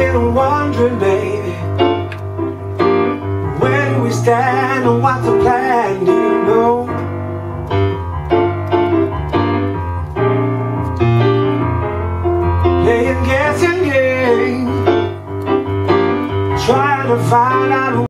been wondering, baby Where do we stand and what's the plan, do you know? Playing guessing game Trying to find out